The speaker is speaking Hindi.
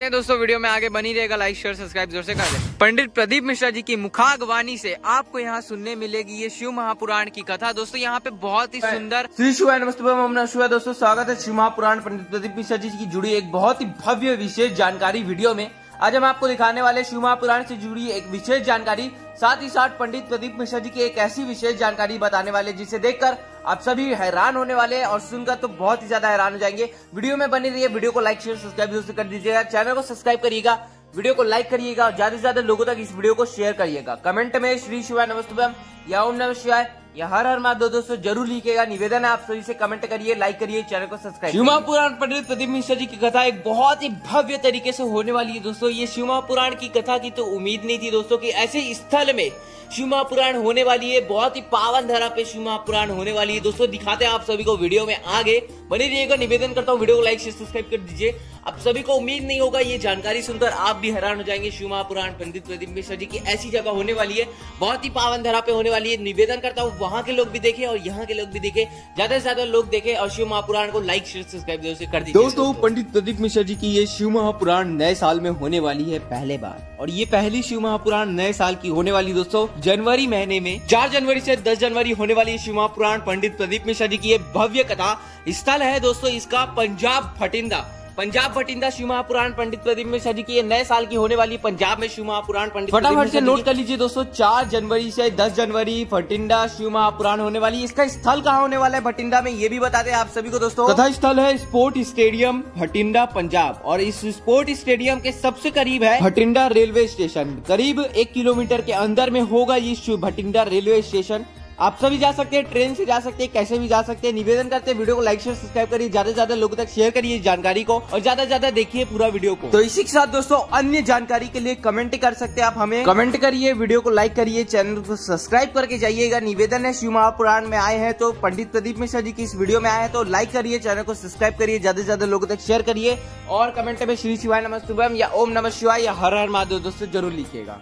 दोस्तों, वीडियो में आगे बनी रहेगा। लाइक शेयर सब्सक्राइब ज़ोर से कर दे। पंडित प्रदीप मिश्रा जी की मुखागवानी से आपको यहाँ सुनने मिलेगी। ये शिव महापुराण की कथा। दोस्तों, यहाँ पे बहुत ही सुंदर श्री शिवाय नमस्ते शिव दोस्तों, स्वागत है शिव महापुराण पंडित प्रदीप मिश्रा जी की जुड़ी एक बहुत ही भव्य, विशेष जानकारी वीडियो में। आज हम आपको दिखाने वाले शिव महापुराण से जुड़ी एक विशेष जानकारी। साथ ही साथ पंडित प्रदीप मिश्रा जी की एक ऐसी विशेष जानकारी बताने वाले, जिसे देखकर आप सभी हैरान होने वाले और सुनकर तो बहुत ही ज़्यादा हैरान हो जाएँगे। वीडियो में बनी रही वीडियो को लाइक, शेयर, सब्सक्राइब ज़रूर कर दीजिएगा। चैनल को सब्सक्राइब करिएगा, वीडियो को लाइक करिएगा और ज़्यादा से ज़्यादा लोगों तक इस वीडियो को शेयर करिएगा। कमेंट में श्री शिवाय नमस्ते या ओम नमः शिवाय। या हर हर महादेव दोस्तों ज़रूर लिखेगा। निवेदन है आप सभी से। कमेंट करिए लाइक करिए चैनल को सब्सक्राइब शिवमा पुराण पंडित प्रदीप मिश्रा जी की कथा एक बहुत ही भव्य तरीके से होने वाली है दोस्तों। ये शिवमा पुराण की कथा की तो उम्मीद नहीं थी दोस्तों की ऐसे स्थल में शिव पुराण होने वाली है। बहुत ही पावन धरा पे शिव पुराण होने वाली है। दोस्तों दिखाते हैं आप सभी को वीडियो में आगे। बने रहिएगा निवेदन करता हूँ। वीडियो को लाइक शेयर सब्सक्राइब कर दीजिए। अब सभी को उम्मीद नहीं होगा, ये जानकारी सुनकर आप भी हैरान हो जाएँगे। शिव महापुराण पंडित प्रदीप मिश्र जी की ऐसी जगह होने वाली है, बहुत ही पावन धरा पे होने वाली है। निवेदन करता हूँ, वहाँ के लोग भी देखे और यहाँ के लोग भी देखे। ज़्यादा से ज़्यादा लोग देखे और शिव महापुराण को लाइक शेयर सब्सक्राइब से कर दीजिए। दोस्तों, पंडित प्रदीप मिश्र जी की ये शिव महापुराण नए साल में होने वाली है पहले बार। और ये पहली शिव महापुराण नए साल की होने वाली दोस्तों, जनवरी महीने में, चार जनवरी से दस जनवरी होने वाली शिव महापुराण पंडित प्रदीप मिश्रा जी की ये भव्य कथा स्थल है दोस्तों, इसका पंजाब फटिंदा। पंजाब भटिंदा शिव महापुराण पंडित प्रदीप मिश्रा जी की ये नए साल की होने वाली पंजाब में शिव महापुराण पंडित फटाफट से नोट कर लीजिए दोस्तों चार जनवरी से दस जनवरी भटिंडा शिव महापुराण होने वाली। इसका स्थल कहाँ होने वाला है भटिंडा में ये भी बता दें आप सभी को दोस्तों। तथा स्थल है स्पोर्ट स्टेडियम भटिंडा पंजाब। और इस स्पोर्ट स्टेडियम के सबसे करीब है भटिंडा रेलवे स्टेशन। करीब एक किलोमीटर के अंदर में होगा ये भटिंडा रेलवे स्टेशन। आप सभी जा सकते हैं ट्रेन से जा सकते हैं कैसे भी जा सकते हैं। निवेदन करते हैं वीडियो को लाइक शेयर सब्सक्राइब करिए। ज़्यादा से ज़्यादा लोगों तक शेयर करिए इस जानकारी को और ज़्यादा से ज़्यादा देखिए पूरा वीडियो को। तो इसी के साथ दोस्तों अन्य जानकारी के लिए कमेंट कर सकते हैं आप हमें। कमेंट करिए वीडियो को लाइक करिए चैनल को सब्सक्राइब करके जाइएगा। निवेदन है शिव महापुराण में आए हैं तो पंडित प्रदीप मिश्रा जी की इस वीडियो में आए हैं तो लाइक करिए चैनल को सब्सक्राइब करिए। ज़्यादा से ज़्यादा लोगों तक शेयर करिए और कमेंट में श्री शिवाय नमस्ते या ओम नमः शिवाय या हर हर महादेव दोस्तों ज़रूर लिखिएगा।